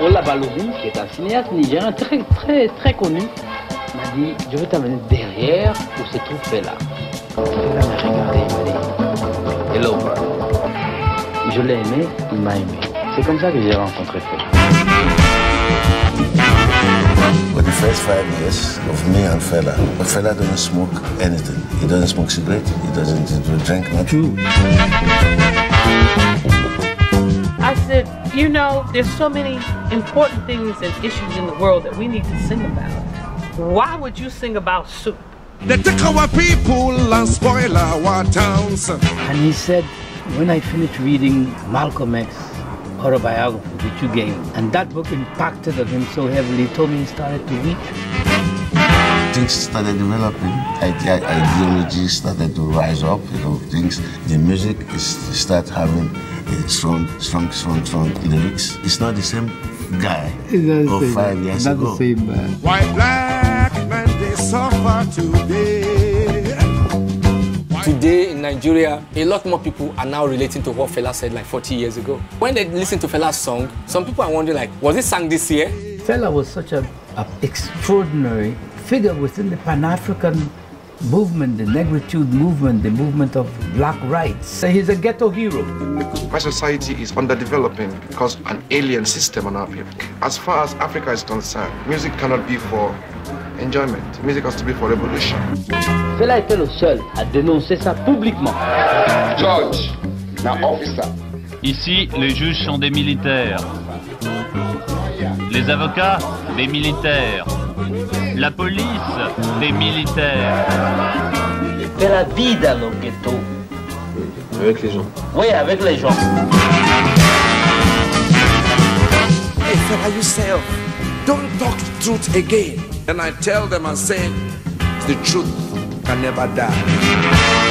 Ola Balogun, qui est un cinéaste nigérien très, très, très connu, m'a dit Je veux t'amener derrière où se trouve Fela. Fela m'a regardé, il m'a dit Hello, bro. Je l'ai aimé, il m'a aimé. C'est comme ça que j'ai rencontré Fela. For the first five years of me and Fela, Fela doesn't smoke anything. He doesn't smoke cigarette. He doesn't drink nothing. I said, you know, there's so many important things and issues in the world that we need to sing about. Why would you sing about soup? They take our people and spoil our towns. And he said, when I finished reading Malcolm X autobiography, which you gave, and that book impacted on him so heavily, he told me he started to weep. Things started developing. Idea, ideology started to rise up. You know, things. The music is start having a strong, strong, strong, strong lyrics. It's not the same guy of five years not ago. the same man. Why black men they suffer today? Today in Nigeria, a lot more people are now relating to what Fela said like 40 years ago. When they listen to Fela's song, some people are wondering like, was it sung this year? Fela was such an extraordinary figure within the Pan-African movement, the negritude movement, the movement of black rights. So he's a ghetto hero. My society is underdeveloping because an alien system on our people. As far as Africa is concerned, music cannot be for enjoyment. Music has to be for revolution. Fela était le seul à dénoncer ça publiquement. George, now officer. Ici, les juges sont des militaires. Les avocats, des militaires. La police, des militaires. Fait la vie dans le ghetto. Avec les gens. Oui, avec les gens. Hey, fella, yourself, don't talk truth again. And I tell them, I say, the truth can never die.